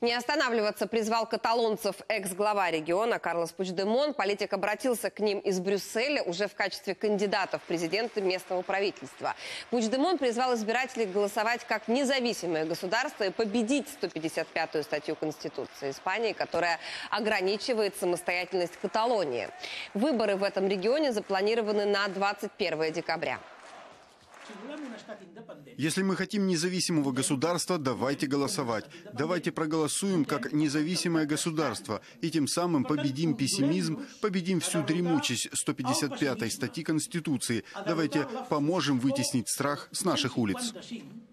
Не останавливаться призвал каталонцев экс-глава региона Карлос Пучдемон. Политик обратился к ним из Брюсселя уже в качестве кандидата в президенты местного правительства. Пучдемон призвал избирателей голосовать как независимое государство и победить 155-ю статью Конституции Испании, которая ограничивает самостоятельность Каталонии. Выборы в этом регионе запланированы на 21 декабря. Если мы хотим независимого государства, давайте голосовать. Давайте проголосуем как независимое государство. И тем самым победим пессимизм, победим всю дремучесть 155 статьи Конституции. Давайте поможем вытеснить страх с наших улиц.